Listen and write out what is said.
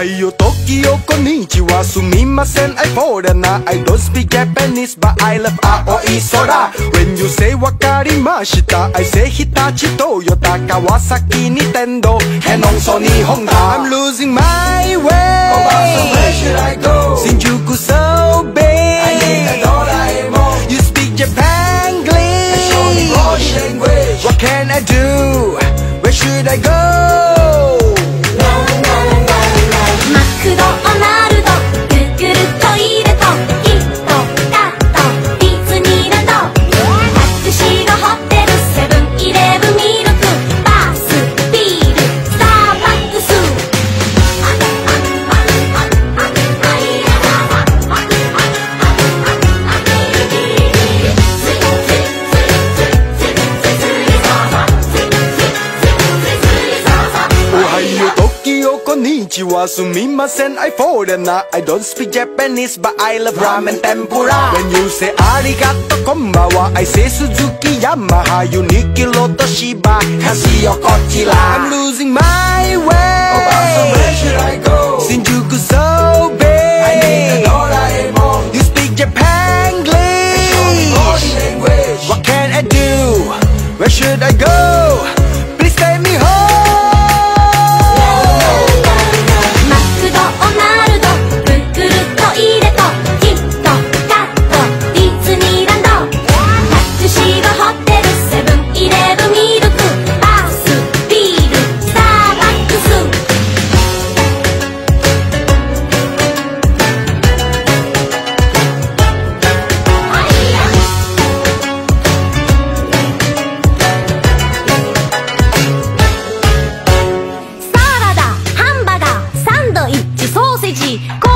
Ohayo, Tokyo, konnichiwa, sumimasen, I foreigner I don't speak Japanese, but I love Aoi Sora. When you say wakarimashita, I say Hitachi, Toyota, Kawasaki, Nintendo Canon, Sony, Honda. I'm losing my way. Oh, so where should I go? Shinjuku so big I need a Doraemon. You speak me English What can I do? Where should I go? Tokyo konnichiwa sumimasen I foreigner. I don't speak Japanese but I love ramen tempura. When you say arigato konbawa I say Suzuki Yamaha Uniki Loto Shiba Casio Kochira I'm losing my way. Oh, Obasa where should I go? Shinjuku Sobe I need a Doraemon You speak Japan English What can I do? Where should I go? Go!